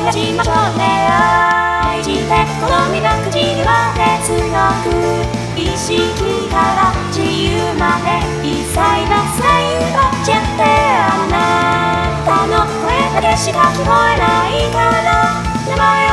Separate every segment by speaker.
Speaker 1: やりましょうね愛して好みが口には鉄の。く意識から自由まで一切の左右をちゃってあなたの。声だけしか聞こえないから名前を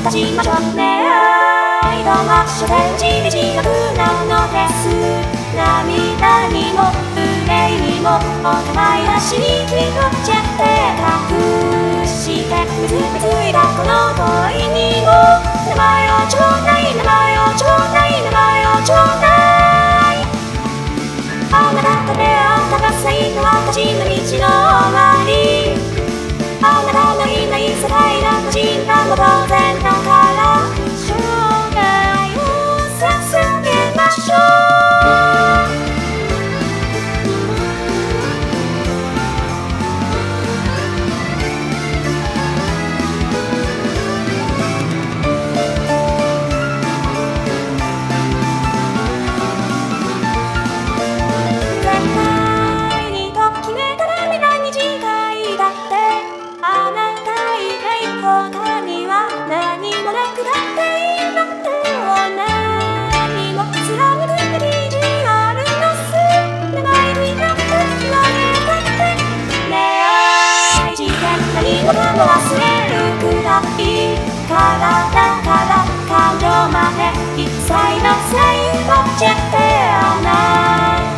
Speaker 1: いたしましょうね愛とは所詮地道なのです涙にも憂いにもお互い足に気取っちゃって隠して結びついたこの恋にも名前をちょうだい名前をちょうだい名前をちょうだいあなたと出会ったが最後私の道の終わりあなたのいない世界が始めたも当然もかも忘れるくらい体から感情まで一切のせいをちゃってあな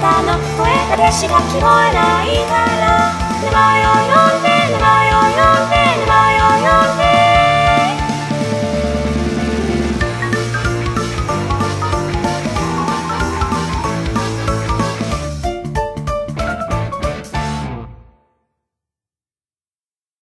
Speaker 1: たの声だけしか聞こえないから